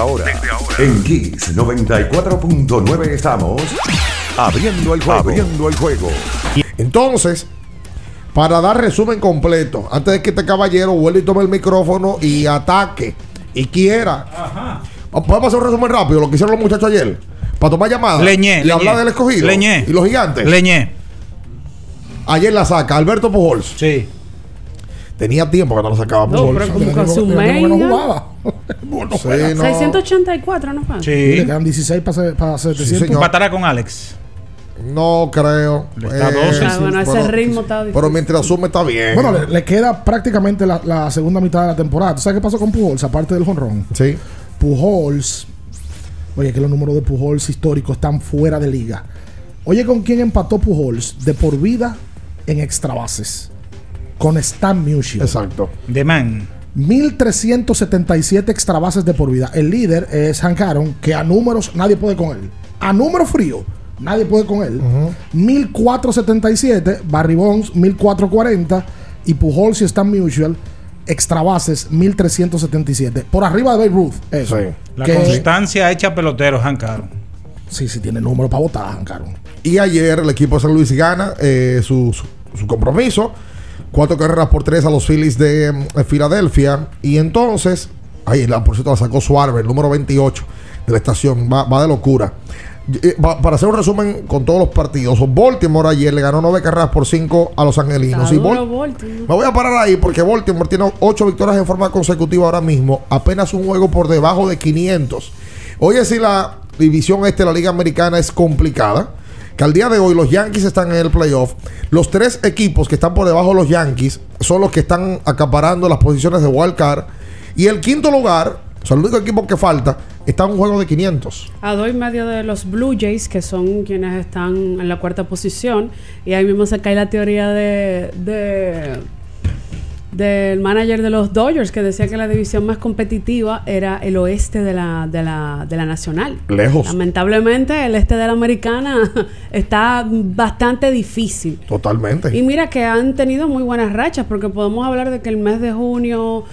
Ahora, en Kiss 94.9 estamos abriendo el juego. Abriendo el juego. Entonces, para dar resumen completo, antes de que este caballero vuelva y tome el micrófono y ataque y quiera. Podemos hacer un resumen rápido, lo que hicieron los muchachos ayer. Para tomar llamadas. Leñé, Y hablar del escogido. Leñé. Y los gigantes. Leñé. ayer la saca Alberto Pujols. Sí. Tenía tiempo que no la sacaba No, pero como que no media. Sí, juega. no. 684, ¿no? Le Sí. quedan 16 para, para 700. señor. Empatará con Alex. No creo. Le está Eh, 12. Ah, bueno, ese pero- ritmo está difícil. Pero mientras asume está bien. Bueno, le, le queda prácticamente la, la segunda mitad de la temporada. ¿Tú sabes qué pasó con Pujols? Aparte del jonrón. Sí. Pujols. Oye, que los números de Pujols históricos están fuera de liga. Oye, ¿con quién empató Pujols de por vida en extra bases? Con Stan Musial. Exacto. De man. 1377 extra bases de por vida. El líder es Hank Aaron, que a números nadie puede con él. A número frío, nadie puede con él. 1477, Barry Bonds 1440 y Pujols y Stan Musial extra bases 1377. Por arriba de Babe Ruth. Eso. Sí. La Que- constancia hecha pelotero, Jancaro. Sí, sí, tiene número para votar, Hank Aaron. Y ayer el equipo de San Luis gana eh, su, su- su compromiso. Cuatro carreras por tres a los Phillies de mm, Filadelfia. Y entonces, ahí la, por cierto la sacó Suárez, el número 28 de la estación. Va, va de locura. Eh, va- para hacer un resumen con todos los partidos, Baltimore ayer le ganó nueve carreras por cinco a los angelinos. Y Bol- Baltimore. me voy a parar ahí porque Baltimore tiene ocho victorias en forma consecutiva ahora mismo. Apenas un juego por debajo de 500. Oye, si la división este de la Liga Americana es complicada, que al día de hoy los Yankees están en el playoff. Los tres equipos que están por debajo de los Yankees son los que están acaparando las posiciones de wild card. Y el quinto lugar, o sea, el único equipo que falta, está en un juego de 500. A dos y medio de los Blue Jays, que son quienes están en la cuarta posición. Y ahí mismo se cae la teoría de, de- del manager de los Dodgers, que decía que la división más competitiva era el oeste de la, de la, de la nacional. Lejos. Lamentablemente, el este de la americana está bastante difícil. Totalmente. Y mira que han tenido muy buenas rachas, porque podemos hablar de que el mes de junio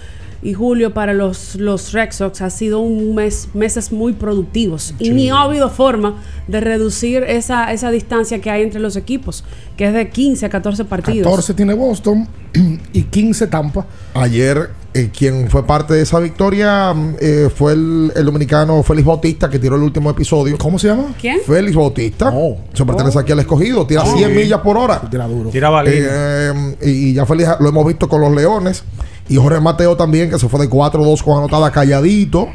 y julio para los, los Red Sox ha sido un mes, meses muy productivos. Y ni ha habido forma de reducir esa, esa distancia que hay entre los equipos, que es de 15 a 14 partidos. 14 tiene Boston y 15 Tampa. Ayer, eh, quien fue parte de esa victoria mm, eh, fue el, el dominicano Félix Bautista, que tiró el último episodio. ¿Cómo se llama? ¿Quién? Félix Bautista. Oh. Se pertenece aquí al escogido. Tira 100 millas por hora. Tira duro. Línea. Eh, y ya Félix lo hemos visto con los Leones. Y Jorge Mateo también, que se fue de 4-2 con anotada calladito.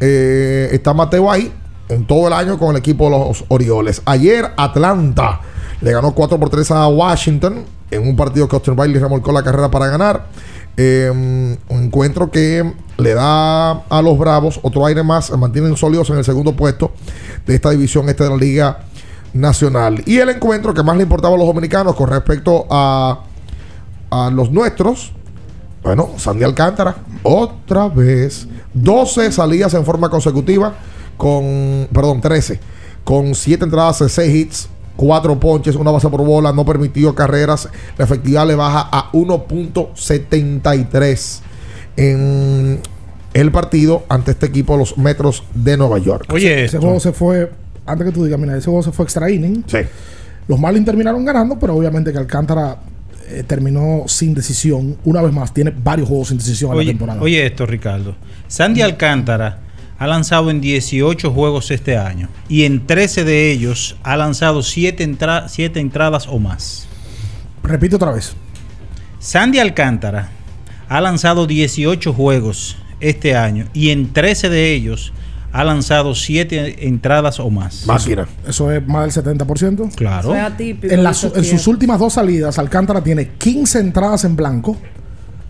Eh, está Mateo ahí en todo el año con el equipo de los Orioles. Ayer Atlanta le ganó 4 por 3 a Washington en un partido que Austin Riley remolcó la carrera para ganar. Eh, un encuentro que le da a los Bravos otro aire más, se mantienen sólidos en el segundo puesto de esta división este de la Liga Nacional. Y el encuentro que más le importaba a los dominicanos con respecto a, a los nuestros, bueno, Sandy Alcántara, otra vez, 12 salidas en forma consecutiva, con, perdón, 13, con 7 entradas, 6 hits, 4 ponches, una base por bola, no permitió carreras, la efectividad le baja a 1.73 en el partido ante este equipo, los Metros de Nueva York. Oye, Ese juego se fue, antes que tú digas, mira, ese juego se fue extra inning. Sí. Los Marlins terminaron ganando, pero obviamente que Alcántara eh, terminó sin decisión. Una vez más, tiene varios juegos sin decisión en la Oye, temporada. oye esto, Ricardo. Sandy Alcántara ha lanzado en 18 juegos este año y en 13 de ellos ha lanzado 7 entradas o más. Repito otra vez. Sandy Alcántara ha lanzado 18 juegos este año y en 13 de ellos ha lanzado 7 entradas o más. Máquina. Eso es más del 70%. Claro. Fue atípico En, estos en sus últimas dos salidas, Alcántara tiene 15 entradas en blanco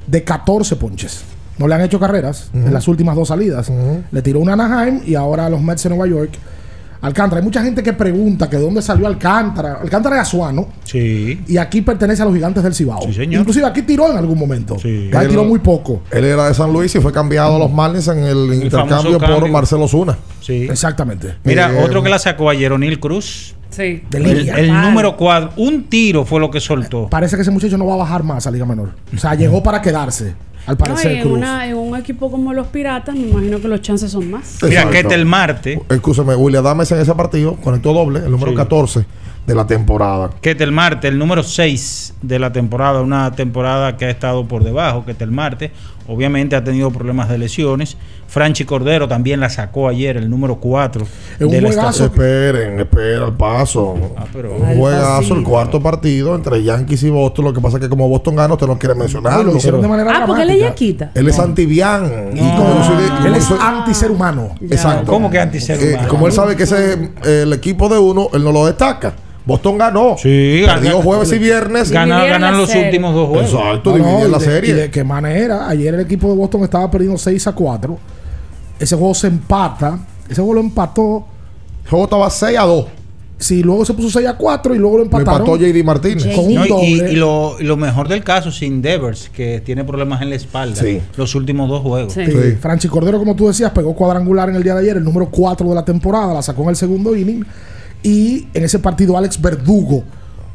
de 14 ponches. No le han hecho carreras en las últimas dos salidas. Le tiró una a Anaheim y ahora a los Mets de Nueva York. Alcántara, hay mucha gente que pregunta que de dónde salió Alcántara. Alcántara es azuano Sí. y aquí pertenece a los gigantes del Cibao. Sí, señor. Inclusive aquí tiró en algún momento. Sí. Ahí tiró Él- muy poco. Él era de San Luis y fue cambiado a los Marlins en el, intercambio por. Marcelo Zuna. Sí. Exactamente. Mira, Eh, otro que la sacó ayer, O'Neill Cruz. Sí. De El, línea. el Palo. número 4, un tiro fue lo que soltó. Parece que ese muchacho no va a bajar más a Liga Menor. O sea, llegó para quedarse. Al parecer, y en, Cruz. una- en un equipo como los Piratas, me imagino que los chances son más. Mira, que el Marte, Escúchame, William Dames en ese partido conectó doble, el número Sí. 14 de la temporada. Ketel Marte, el número 6 de la temporada, una temporada que ha estado por debajo, Ketel Marte, obviamente ha tenido problemas de lesiones. Franchi Cordero también la sacó ayer, el número 4. Es un juegazo. Esperen, espera el paso. Ah, pero- un Al juegazo, el cuarto partido entre Yankees y Boston. Lo que pasa es que como Boston gana, usted no quiere mencionarlo. lo hicieron de manera Ah, porque él dramática. ella quita. Él es antibián. Y No. como yo soy de- como Él es soy- anti-ser humano. Ya. Exacto. ¿Cómo que anti-ser Eh, humano? como él sabe que ese es el equipo de uno, él no lo destaca. Boston ganó. Sí, Perdió gana- jueves y viernes. Gana- Dividieron ganan los serie. últimos dos juegos. Exacto, No, la de- serie. Y de qué manera. Ayer el equipo de Boston estaba perdiendo 6 a 4. Ese juego se empata. Ese juego lo empató. El juego estaba 6 a 2. Sí, luego se puso 6 a 4 y luego lo Lo empataron. empató JD Martínez. Con un No, y, doble. y lo, mejor del caso, sin Devers, que tiene problemas en la espalda. Sí. Los últimos dos juegos. Sí. Sí. Sí. Franchi Cordero, como tú decías, pegó cuadrangular en el día de ayer, el número 4 de la temporada, la sacó en el segundo inning. Y en ese partido, Alex Verdugo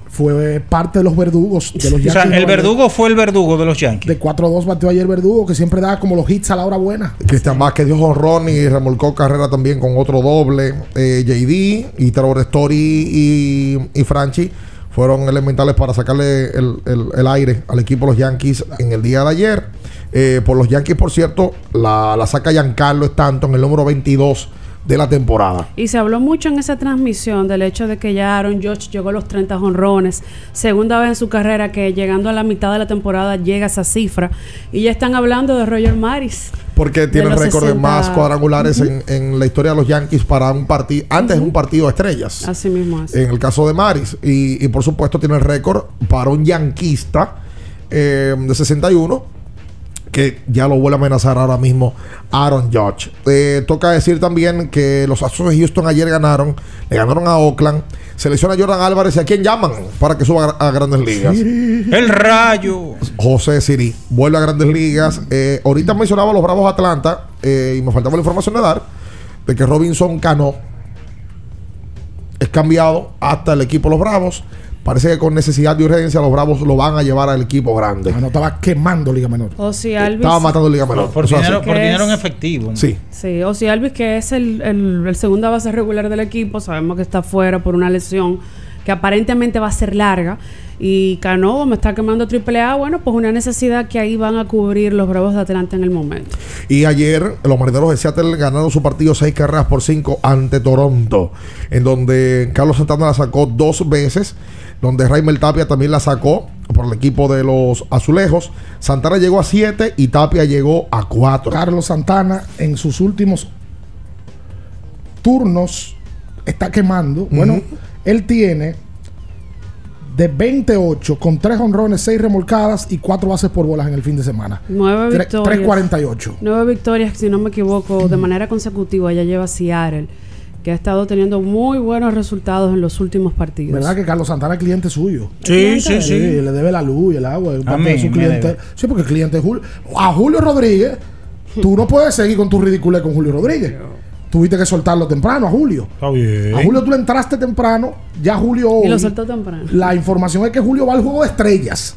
fue parte de los verdugos de los O sea, Yankees el verdugo fue el verdugo de los Yankees. De 4-2 batió ayer Verdugo, que siempre da como los hits a la hora buena. Cristian Vázquez dio honrón y remolcó carrera también con otro doble. Eh, JD y Trevor Story y, y Franchi fueron elementales para sacarle el, el- el aire al equipo de los Yankees en el día de ayer. Eh, por los Yankees, por cierto, la, la saca Giancarlo Stanton, el número 22 de la temporada. Y se habló mucho en esa transmisión del hecho de que ya Aaron George llegó a los 30 jonrones. Segunda vez en su carrera que llegando a la mitad de la temporada llega a esa cifra. Y ya están hablando de Roger Maris. Porque tiene el récord de 60. más cuadrangulares en, en la historia de los Yankees para un partido, antes de un partido de estrellas. Así mismo es. en el caso de Maris. Y, y por supuesto tiene el récord para un yanquista eh, de 61, que ya lo vuelve a amenazar ahora mismo Aaron Judge. Eh, toca decir también que los Astros de Houston ayer ganaron, le ganaron a Oakland. Selecciona a Jordan Álvarez y a quién llaman para que suba a, a grandes ligas. El rayo. José Siri vuelve a grandes ligas. Eh, ahorita mencionaba a los Bravos Atlanta eh, y me faltaba la información de dar de que Robinson Cano es cambiado hasta el equipo de los Bravos. Parece que con necesidad de urgencia los Bravos lo van a llevar al equipo grande. Ah, no estaba quemando Liga Menor. O si Alvis. Estaba matando Liga Menor. Por, dinero, por ¿Qué dinero en efectivo. ¿no? Sí. Sí, o si Alvis, que es el, el, el segunda base regular del equipo, sabemos que está fuera por una lesión que aparentemente va a ser larga. Y Cano me está quemando triple A, bueno, pues una necesidad que ahí van a cubrir los Bravos de Atlanta en el momento. Y ayer los marineros de Seattle ganaron su partido seis carreras por cinco ante Toronto, en donde Carlos Santana la sacó dos veces, donde Raimel Tapia también la sacó por el equipo de los azulejos. Santana llegó a siete y Tapia llegó a cuatro. Carlos Santana en sus últimos turnos está quemando. Bueno, él tiene de 28 con 3 honrones, 6 remolcadas y 4 bases por bolas en el fin de semana. Nueve Tre- victorias. 348. Nueve victorias, si no me equivoco, de manera consecutiva ya lleva Seattle, que ha estado teniendo muy buenos resultados en los últimos partidos. ¿Verdad que Carlos Santana es cliente suyo? Sí, sí, Sí, sí. le debe la luz y el agua. es parte A de su cliente. debe. Sí, porque el cliente es Julio. A Julio Rodríguez, tú no puedes seguir con tu ridiculez con Julio Rodríguez. Tuviste que soltarlo temprano a Julio. Está bien. A Julio tú le entraste temprano, ya Julio hoy. Y lo soltó temprano. La información es que Julio va al juego de estrellas.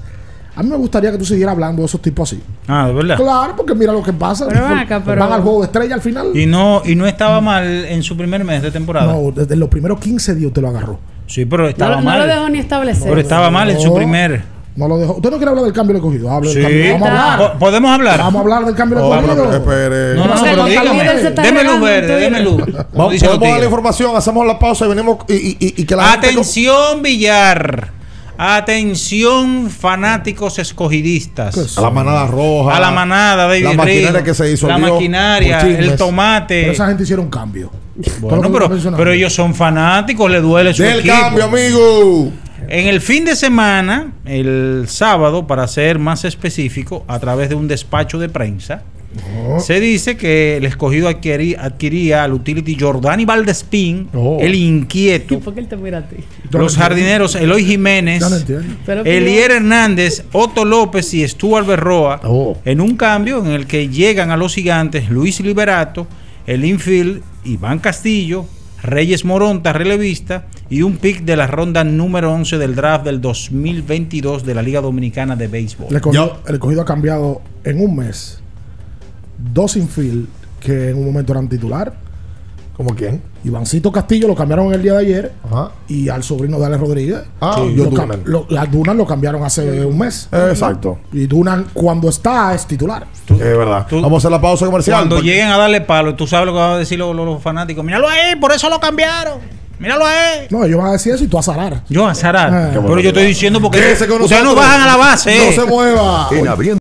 A mí me gustaría que tú siguieras hablando de esos tipos así. Ah, de verdad. Claro, porque mira lo que pasa. Pero ven acá, pero- Van al juego de estrellas al final. Y no, y no estaba mal en su primer mes de temporada. No, desde los primeros 15 días usted lo agarró. Sí, pero No, estaba lo- no mal. lo dejó ni establecer. pero estaba mal en su No. primer. No lo dejó. Usted no quiere hablar del cambio de cogido. Hable Sí. del cambio. Vamos a hablar. Po- ¿Podemos hablar? Vamos a hablar del cambio de Oh, cogido. pero, espere. No, no, no, pero dígame. Deme luz verde, deme luz. Vamos, podemos dar la información, hacemos la pausa y venimos y, y- y- y que la gente- Atención, Villar. Atención, fanáticos escogidistas. A la manada roja. A la manada, David La maquinaria que se hizo. La maquinaria, el tomate. Pero esa gente hicieron cambio. Bueno, pero ellos son fanáticos, le duele su Del equipo. cambio, amigo. En el fin de semana, el sábado, para ser más específico, a través de un despacho de prensa, se dice que el escogido adquirí- adquiría al utility Jordani Valdespín, Oh. el inquieto, ¿Por qué él te mira a ti? Yo no los jardineros Eloy Jiménez, Elier Hernández, Otto López y Stuart Berroa, Oh. en un cambio en el que llegan a los gigantes Luis Liberato, el infield Iván Castillo, Reyes Moronta, relevista, y un pick de la ronda número 11 del draft del 2022 de la Liga Dominicana de Béisbol. El escogido ha cambiado en un mes dos infield que en un momento eran titular. ¿Cómo quién? Ivancito Castillo lo cambiaron el día de ayer Ajá. y al sobrino de Alex Rodríguez. Ah, Sí. yo lo, Dunan. lo- a Dunan lo cambiaron hace un mes. Eh, exacto. Y Dunan cuando está es titular. Es verdad. tú- Vamos a hacer la pausa comercial. Cuando porque- lleguen a darle palo, tú sabes lo que van a decir los, los- los fanáticos. Míralo ahí, por eso lo cambiaron. Míralo ahí. No, ellos van a decir eso y tú a zarar. Yo, a Zarar. Qué Pero yo estoy diciendo porque ustedes no nosotros. bajan a la base. No se mueva. En abriendo